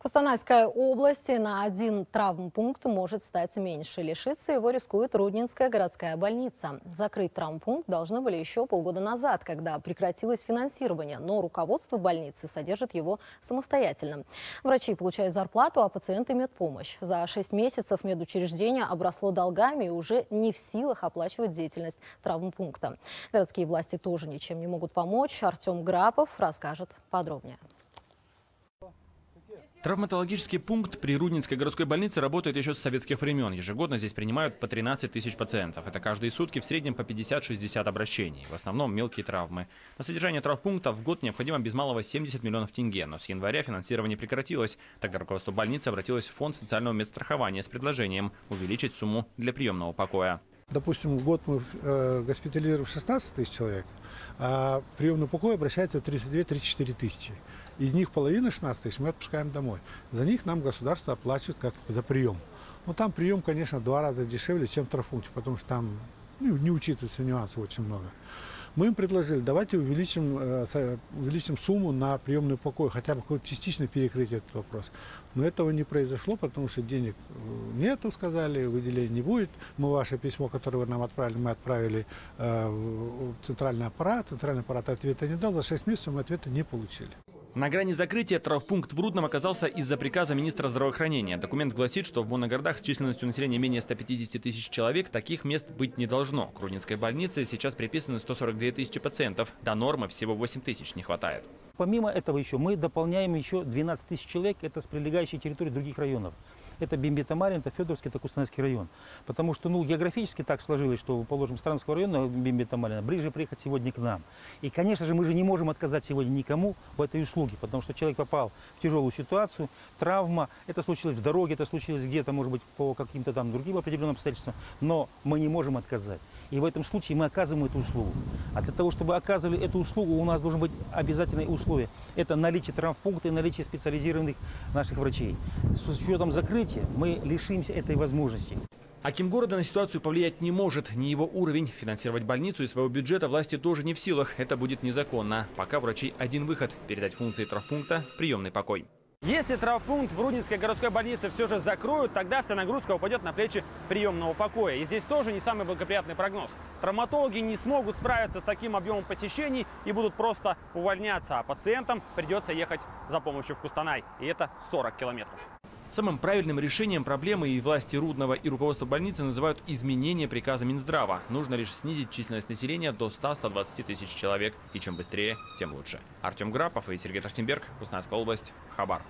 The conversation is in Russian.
Кустанайской области на один травмпункт может стать меньше. Лишиться его рискует Руднинская городская больница. Закрыть травмпункт должны были еще полгода назад, когда прекратилось финансирование, но руководство больницы содержит его самостоятельно. Врачи получают зарплату, а пациенты медпомощь. За шесть месяцев медучреждение обросло долгами и уже не в силах оплачивать деятельность травмпункта. Городские власти тоже ничем не могут помочь. Артем Грапов расскажет подробнее. Травматологический пункт при Руднинской городской больнице работает еще с советских времен. Ежегодно здесь принимают по 13 тысяч пациентов. Это каждые сутки в среднем по 50-60 обращений. В основном мелкие травмы. На содержание травмпункта в год необходимо без малого 70 миллионов тенге. Но с января финансирование прекратилось. Тогда руководство больницы обратилось в фонд социального медстрахования с предложением увеличить сумму для приемного покоя. Допустим, в год мы э, госпитализируем 16 тысяч человек, а приемный покой обращается 32-34 тысячи. Из них половина 16 тысяч мы отпускаем домой. За них нам государство оплачивает как за прием. Но там прием, конечно, два раза дешевле, чем в трафункте, потому что там ну, не учитываются нюансы очень много. Мы им предложили, давайте увеличим, э, увеличим сумму на приемный покой, хотя бы хоть частично перекрыть этот вопрос. Но этого не произошло, потому что денег э, нету, сказали, выделения не будет. Мы ваше письмо, которое вы нам отправили, мы отправили э, в центральный аппарат. Центральный аппарат ответа не дал, за 6 месяцев мы ответа не получили. На грани закрытия травмпункт в Рудном оказался из-за приказа министра здравоохранения. Документ гласит, что в моногородах с численностью населения менее 150 тысяч человек таких мест быть не должно. К Руднинской больнице сейчас приписаны 142 тысячи пациентов. До нормы всего 8 тысяч не хватает. Помимо этого еще мы дополняем еще 12 тысяч человек, это с прилегающей территории других районов. Это Бимби-Тамарин, это Федоровский, это Кустанайский район. Потому что, ну, географически так сложилось, что, положим, Странского района Бимби-Тамарина ближе приехать сегодня к нам. И, конечно же, мы же не можем отказать сегодня никому в этой услуге, потому что человек попал в тяжелую ситуацию, травма, это случилось в дороге, это случилось где-то, может быть, по каким-то там другим определенным обстоятельствам, но мы не можем отказать. И в этом случае мы оказываем эту услугу. А для того, чтобы оказывали эту услугу, у нас должен быть обязательный услуги условия. Это наличие травмпункта и наличие специализированных наших врачей. С учетом закрытия мы лишимся этой возможности. Аким города на ситуацию повлиять не может. Ни его уровень. Финансировать больницу из своего бюджета власти тоже не в силах. Это будет незаконно. Пока врачей один выход – передать функции травмпункта в приемный покой. Если травмпункт в Рудницкой городской больнице все же закроют, тогда вся нагрузка упадет на плечи приемного покоя. И здесь тоже не самый благоприятный прогноз. Травматологи не смогут справиться с таким объемом посещений и будут просто увольняться, а пациентам придется ехать за помощью в Кустанай. И это 40 километров. Самым правильным решением проблемы и власти Рудного, и руководства больницы называют изменение приказа Минздрава. Нужно лишь снизить численность населения до 100-120 тысяч человек. И чем быстрее, тем лучше. Артем Грапов и Сергей Трахтенберг, Кустанайская область, Хабар.